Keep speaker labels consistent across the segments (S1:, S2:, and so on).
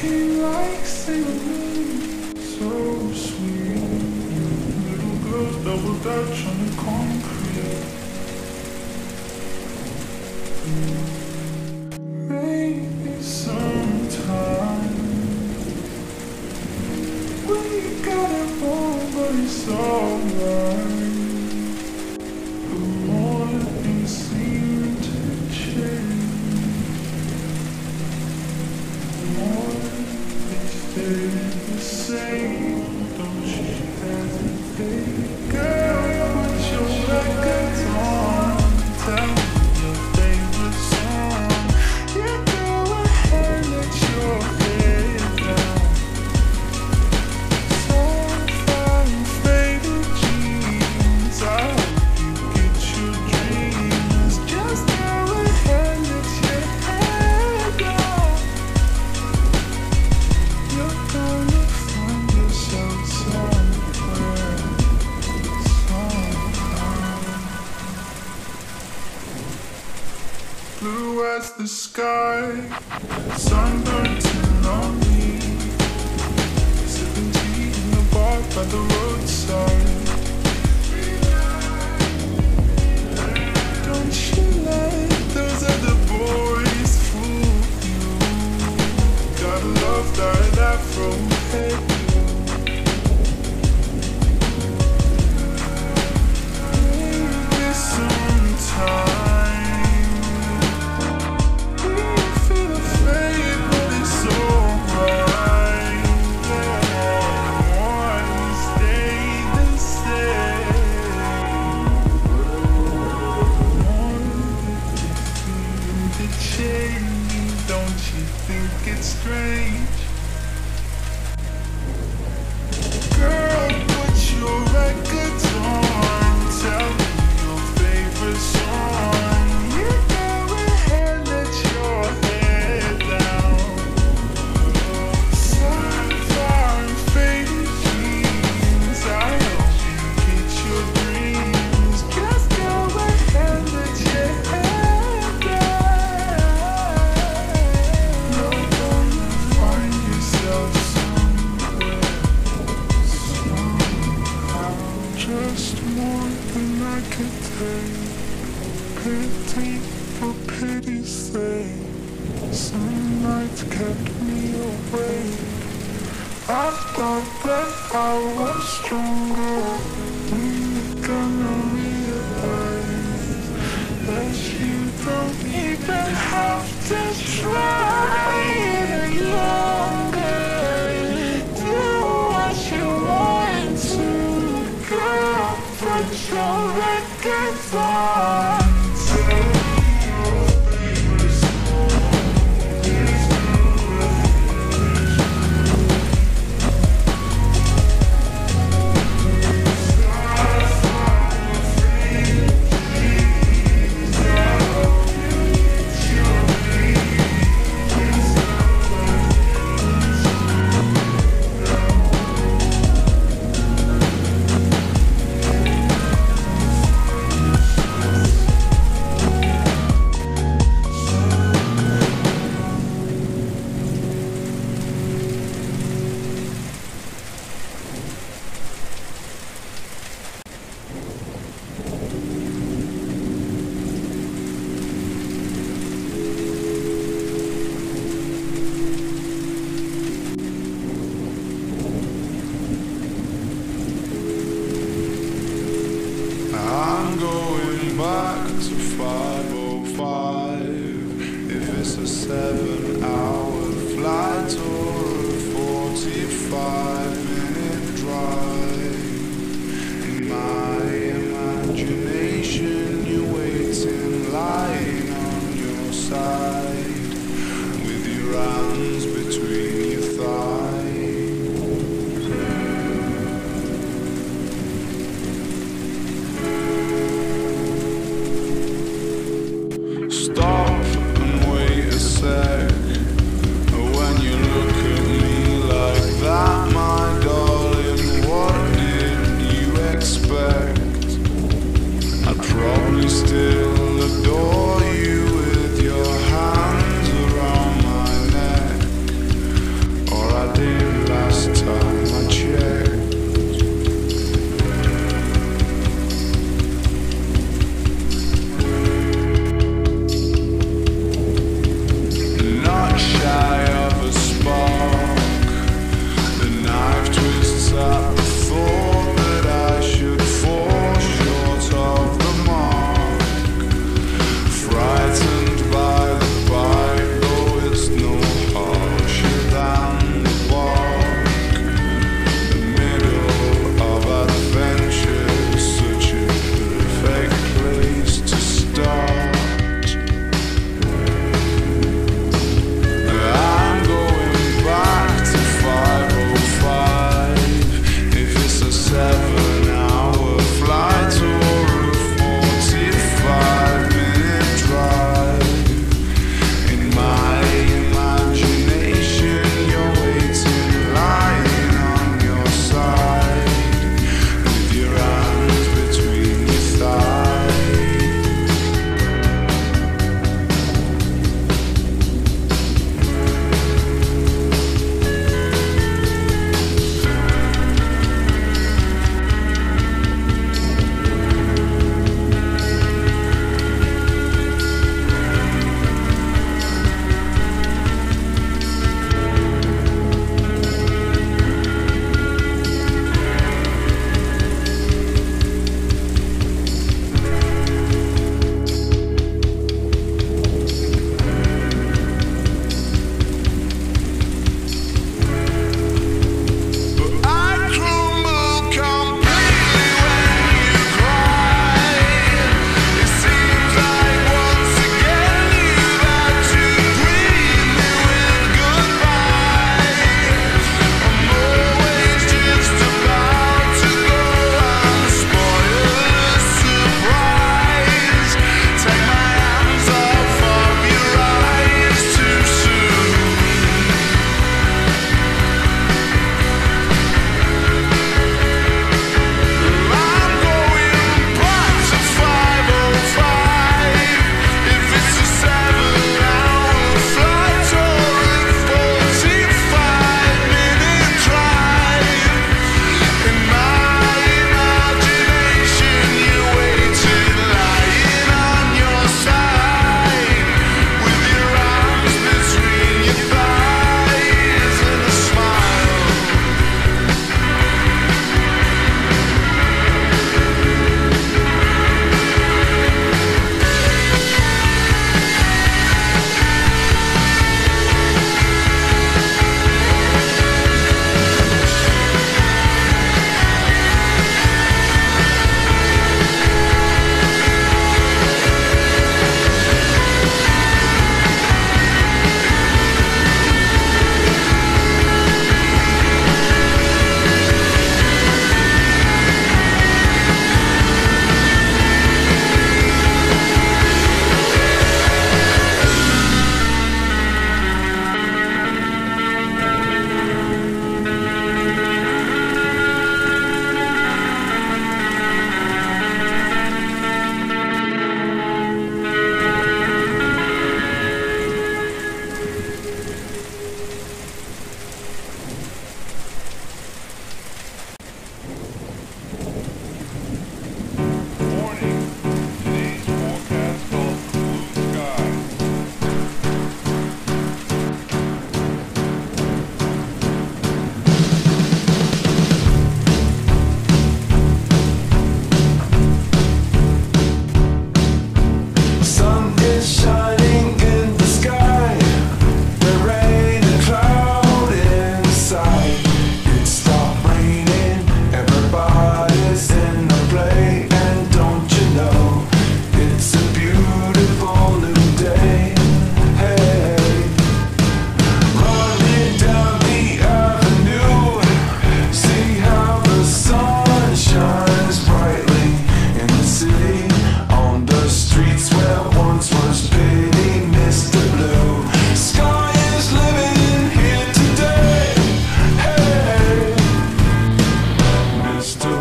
S1: She likes it so sweet. Little girls double dutch on the concrete. Stay the same. stronger. You can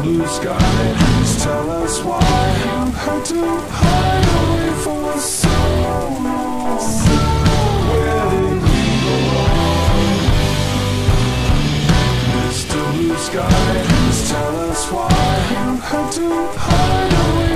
S1: blue skies Tell us why you had to hide away for so long Where did we belong? Mr. Blue Tell us why you had to hide away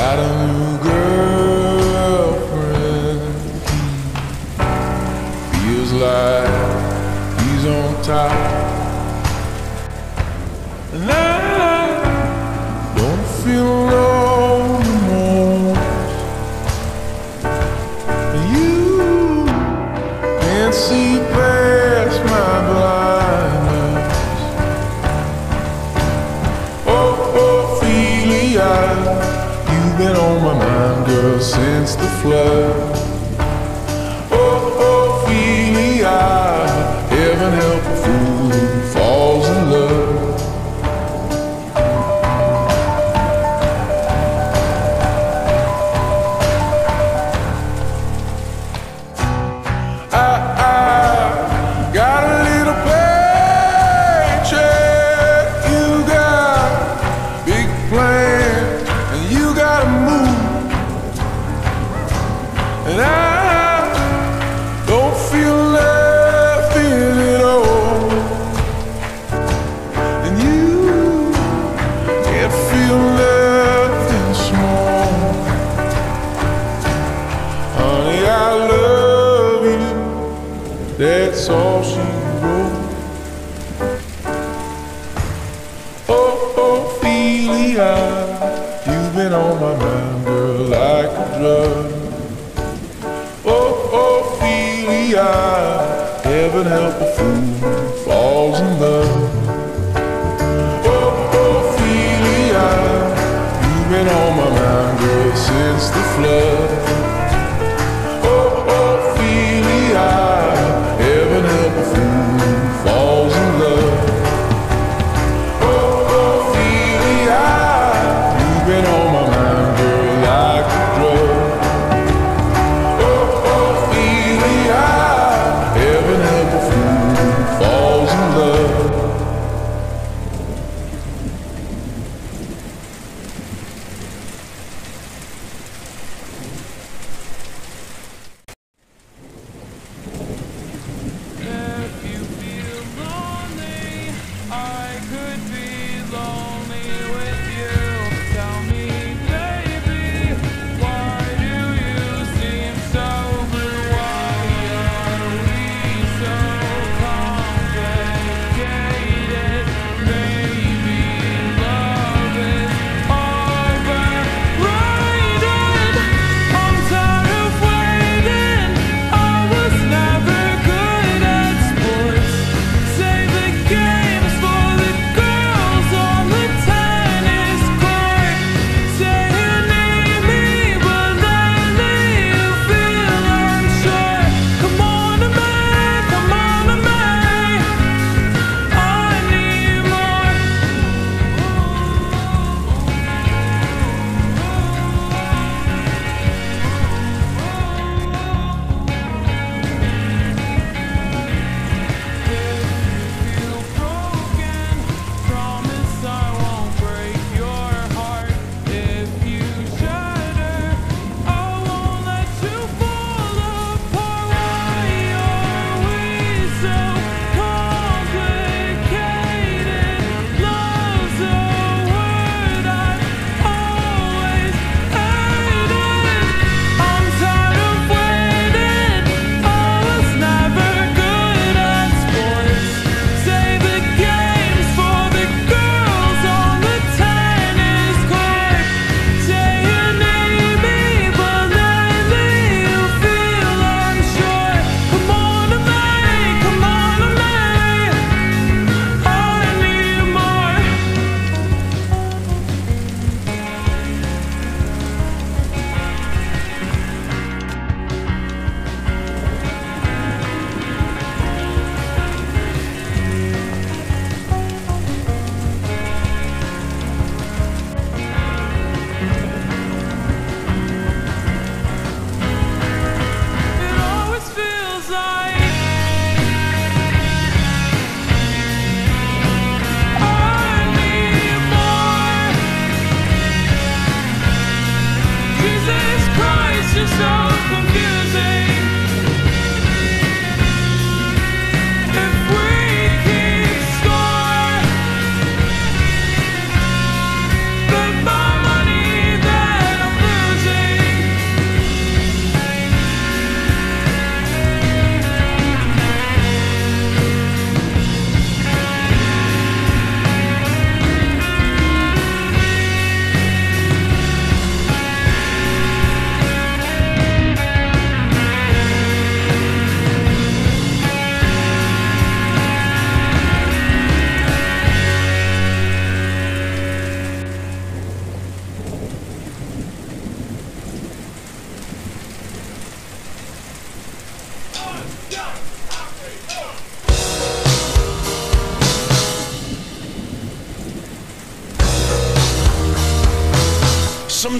S2: got a fleurs. are. Heaven help a fool.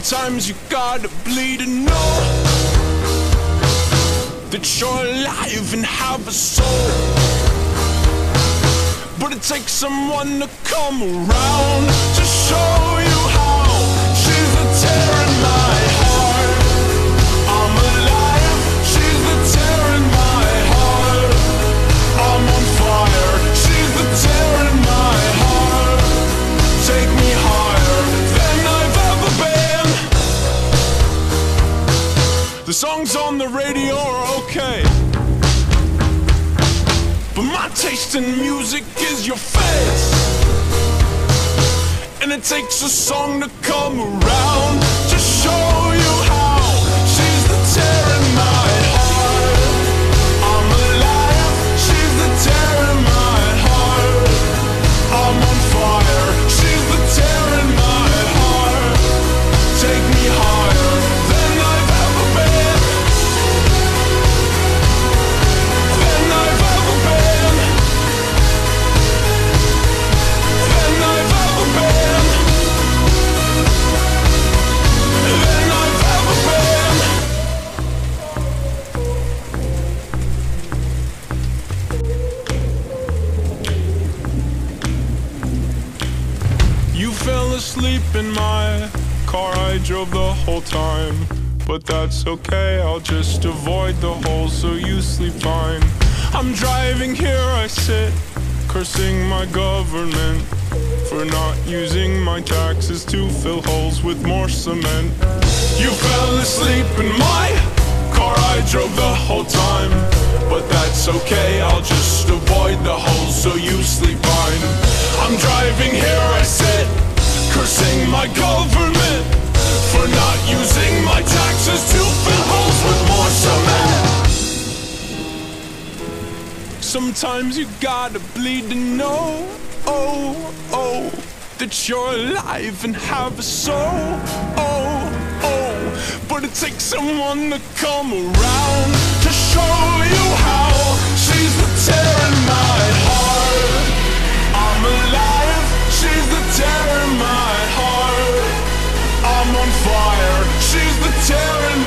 S3: Sometimes you gotta bleed and know that you're alive and have a soul. But it takes someone to come around to show you how. She's the terror in my heart. I'm alive. She's the terror in my heart. I'm on fire. She's the terror. taste in music is your face. And it takes a song to come around. Drove the whole time. But that's okay, I'll just avoid the holes so you sleep fine. I'm driving here, I sit, cursing my government for not using my taxes to fill holes with more cement. You fell asleep in my car, I drove the whole time. But that's okay, I'll just avoid the holes so you sleep fine. I'm driving here, I sit, cursing my government for not using my taxes to fill holes with more cement. Sometimes you gotta bleed to know, oh, oh, that you're alive and have a soul, oh, oh. But it takes someone to come around to show you how she's the tear in my heart. I'm alive, she's the tear she's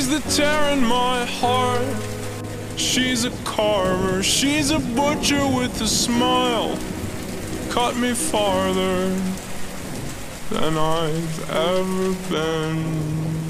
S3: She's the tear in my heart. She's a carver, she's a butcher with a smile. Cut me farther than I've ever been.